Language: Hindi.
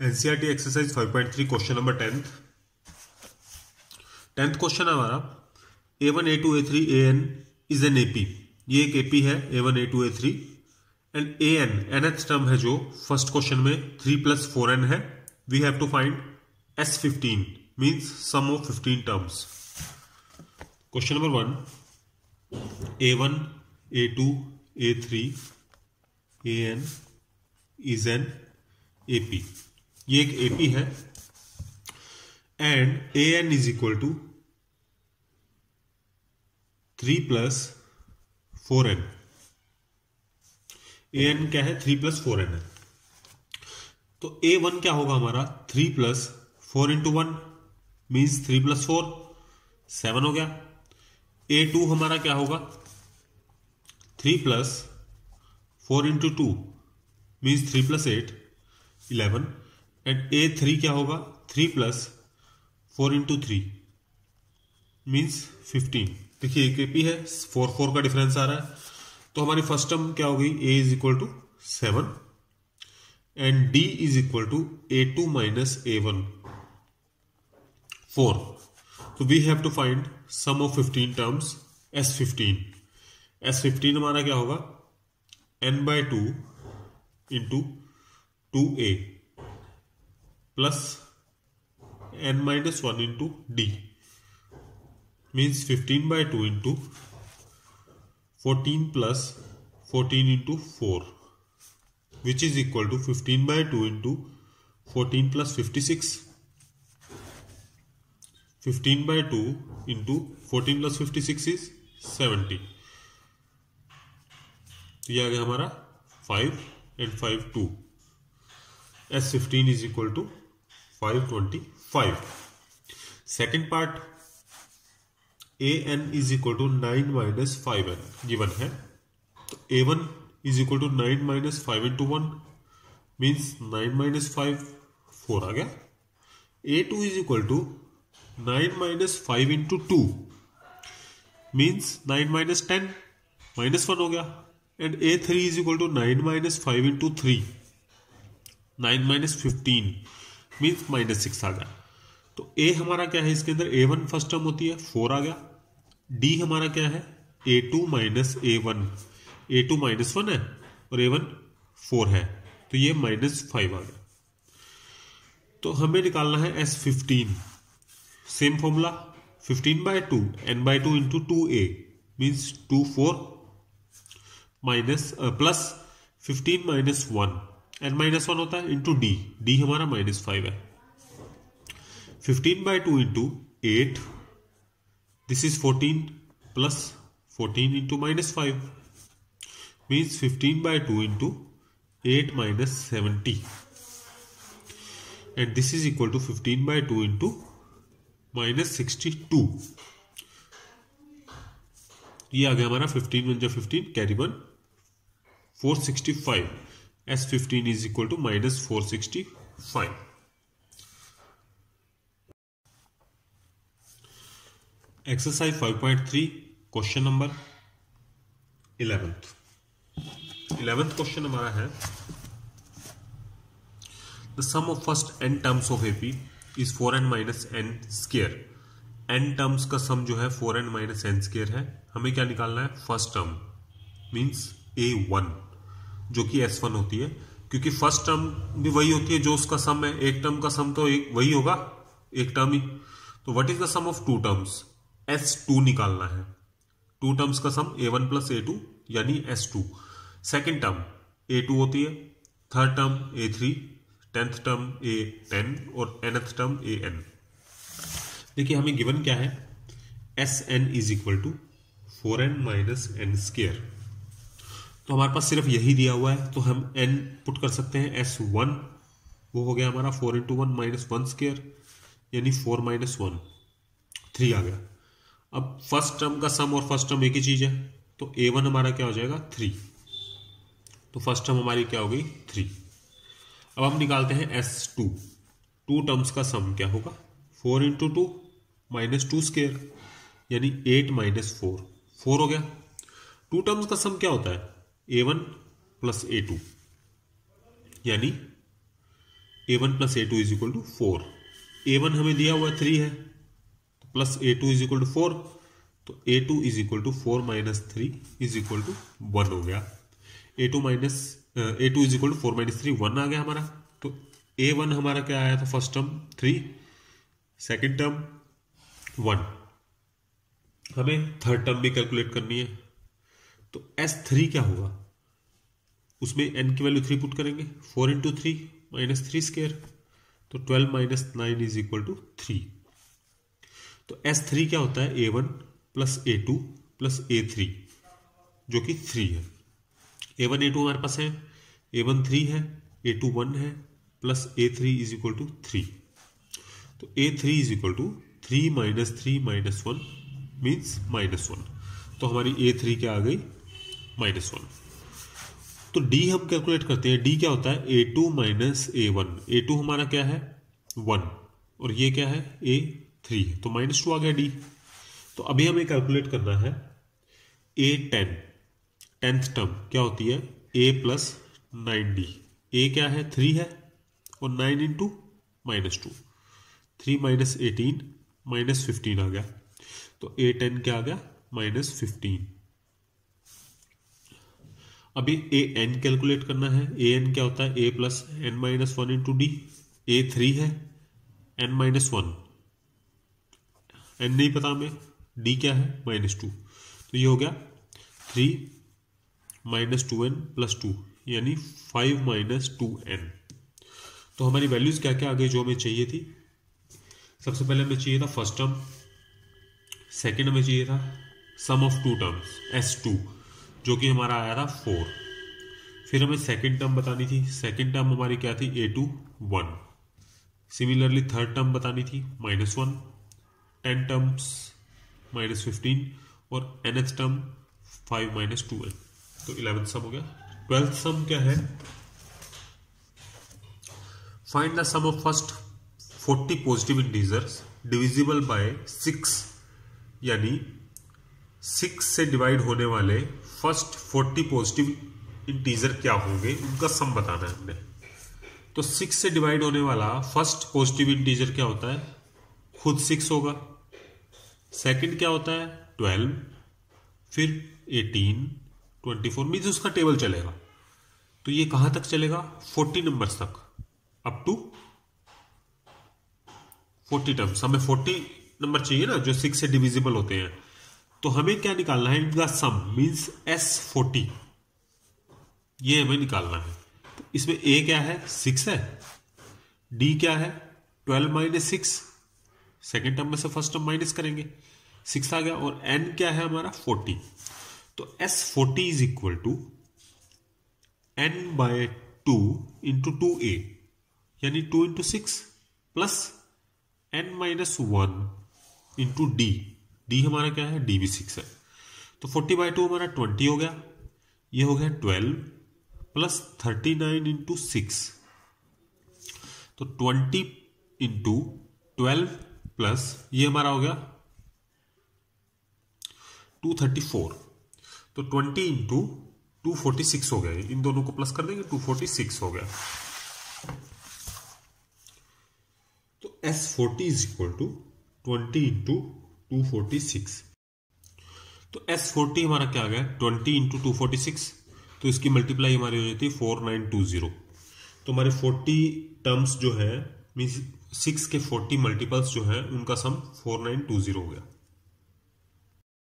NCERT exercise 5.3 question number tenth tenth question है हमारा। A one a two a three a n is an AP ये एक एपी है a one a two a three and a n nth term है जो फ़र्स्ट क्वेश्चन में थ्री प्लस फोर एन है. We have to find S fifteen means sum of fifteen terms question number one a one a two a three a n is an AP ये एक एपी है। And a n is equal to three plus four n a n क्या है? थ्री प्लस फोर एन है। तो ए वन क्या होगा हमारा? Three plus four into one means three plus four seven हो गया। ए टू हमारा क्या होगा? Three plus four into two means three plus eight eleven and a three क्या होगा? Three plus four into three means fifteen देखिए, एक एपी है फोर फोर का डिफरेंस आ रहा है। तो हमारी फ़र्स्ट टर्म क्या हो गई? A is equal to seven and d is equal two a two minus a one four तो we have to find sum of fifteen terms S fifteen S fifteen हमारा क्या होगा? N by two into two a plus n minus one into d means fifteen by two into fourteen plus fourteen into four which is equal to fifteen by two into fourteen plus fifty six fifteen by two into fourteen plus fifty six is seventy आ गया हमारा five and five two S fifteen is equal to 525 second part a n is equal to nine minus five n given है. तो a one is equal to nine minus five into one means nine minus five four आ गया. A two is equal to nine minus five into two means nine minus ten minus one हो गया. And a three is equal to nine minus five into three nine minus fifteen means minus six आ गया। तो ए हमारा क्या है इसके अंदर? ए वन फ़र्स्ट टर्म होती है फोर आ गया। डी हमारा क्या है? A two minus a one a two minus one है और ए वन फोर है। तो ये माइनस फाइव आ गया। तो हमें निकालना है S fifteen same formula fifteen by two n by two into two a means two four minus plus fifteen minus one n minus one होता है इंटू डी डी हमारा माइनस फाइव है. Fifteen by two into eight this is fourteen plus fourteen into minus five means fifteen by two into eight minus seventy and this is equal to fifteen by two into minus sixty two ये आ गया हमारा फिफ्टीन वन जो fifteen carry one four sixty five S15 is equal to minus 465. Exercise 5.3 question number 11th. 11th question हमारा है The sum of first n terms of AP is 4n minus n square. n terms का sum जो है 4n minus n square है हमें क्या निकालना है फ़र्स्ट टर्म मीन्स A1 जो कि एस वन होती है, क्योंकि फ़र्स्ट टर्म भी वही होती है, जो उसका सम है, एक टर्म का सम तो एक वही होगा, एक टर्म ही। तो what is the sum of two terms S two निकालना है। टू टर्म्स का sum a one plus a two यानी S two second term a two होती है। Third term a three tenth term a ten और एनथ टर्म ए एन देखिए, हमें गिवन क्या है? S n is equal to four n minus n square तो हमारे पास सिर्फ़ यही दिया हुआ है तो हम एन पुट कर सकते हैं एस वन वो हो गया हमारा four into one minus one square यानी फोर माइनस वन थ्री आ गया। अब फ़र्स्ट टर्म का सम और फ़र्स्ट टर्म एक ही चीज़ है तो ए वन हमारा क्या हो जाएगा? थ्री तो फ़र्स्ट टर्म हमारी क्या हो गई? थ्री अब हम निकालते हैं एस टू टू टर्म्स का सम क्या होगा? Four into two minus two square यानी एट माइनस फोर फोर हो गया। टू टर्म्स का सम क्या होता है? A one plus a two यानी a one plus a two is equal to four a one हमें दिया हुआ थ्री है तो plus a two is equal to four तो a two is equal to four minus three is equal to one हो गया. A two minus a two is equal to four minus three one आ गया हमारा. तो ए वन हमारा क्या आया था? First term three second term one हमें थर्ड टर्म भी कैलकुलेट करनी है. तो एस थ्री क्या होगा? उसमें एन की वैल्यू थ्री पुट करेंगे। Four into three minus three square तो twelve minus nine is equal to three तो एस थ्री क्या होता है? A one plus a two plus a three जो कि थ्री है। ए वन ए टू हमारे पास है। ए वन थ्री है ए टू वन है plus a three is equal to three तो a three is equal to three minus three minus one means minus one तो हमारी ए थ्री क्या आ गई? माइनस वन तो डी हम कैलकुलेट करते हैं डी क्या होता है? A two minus a one a two हमारा क्या है? वन और ये क्या है? ए थ्री तो माइनस टू आ गया डी तो अभी हमें कैलकुलेट करना है ए टेन टेंथ टर्म क्या होती है? A plus nine d a क्या है? थ्री है। और nine into minus two three minus eighteen minus fifteen आ गया। तो ए टेन क्या आ गया? माइनस फिफ्टीन अभी ए एन कैलकुलेट करना है। ए एन क्या होता है? A plus n minus one into d a three है। एन माइनस वन एन नहीं पता हमें। डी क्या है? माइनस टू तो ये हो गया three minus two n plus two यानी फाइव माइनस टू एन तो हमारी वैल्यूज़ क्या क्या आ गई जो हमें चाहिए थी? सबसे पहले हमें चाहिए था फ़र्स्ट टर्म सेकेंड हमें चाहिए था sum of two terms S two जो कि हमारा आया था फोर। फिर हमें सेकेंड टर्म बतानी थी। सेकेंड टर्म हमारी क्या थी? A two one similarly third term बतानी थी minus one ten terms minus fifteen और nth term five minus two n तो इलेवेंथ सम हो गया। ट्वेल्थ सम क्या है? Find the sum of first forty positive integers divisible by six यानी सिक्स से डिवाइड होने वाले फ़र्स्ट फोर्टी पॉजिटिव इंटीजर क्या होंगे, उनका सम बताना है हमने। तो सिक्स से डिवाइड होने वाला फ़र्स्ट पॉजिटिव इंटीजर क्या होता है? खुद सिक्स होगा। सेकंड क्या होता है? ट्वेल्व फिर एटीन ट्वेंटी फोर मीन उसका टेबल चलेगा। तो ये कहाँ तक चलेगा? फोर्टी नंबर तक। अप टू फोर्टी टर्म्स हमें फोर्टी नंबर चाहिए ना, जो सिक्स से डिविजिबल होते हैं। तो हमें क्या निकालना है? इनका सम मीन्स एस फोर्टी ये हमें निकालना है। तो इसमें ए क्या है? सिक्स है। डी क्या है? Twelve minus six second term में से फ़र्स्ट टर्म माइनस करेंगे। सिक्स आ गया और एन क्या है हमारा? फोर्टी तो S forty is equal to N by two into two A यानी two into six plus N minus one into D D हमारा क्या है? डी भी सिक्स है। तो फोर्टी बाई टू हमारा ट्वेंटी हो गया। ये हो गया twelve plus thirty nine into six तो ट्वेंटी इंटू ट्वेल्व प्लस ये हमारा हो गया टू थर्टी फोर तो twenty into two forty six हो गया। इन दोनों को प्लस कर देंगे टू फोर्टी सिक्स हो गया। तो S forty is equal to twenty into two forty six. तो एस फोर्टी हमारा क्या आ गया? Twenty into two forty six. तो इसकी मल्टीप्लाई हमारी हो जाती है फोर नाइन टू ज़ीरो। तो हमारे फोर्टी टर्म्स जो है मीन्स सिक्स के फोर्टी मल्टीपल्स जो है, उनका sum four nine two zero हो गया।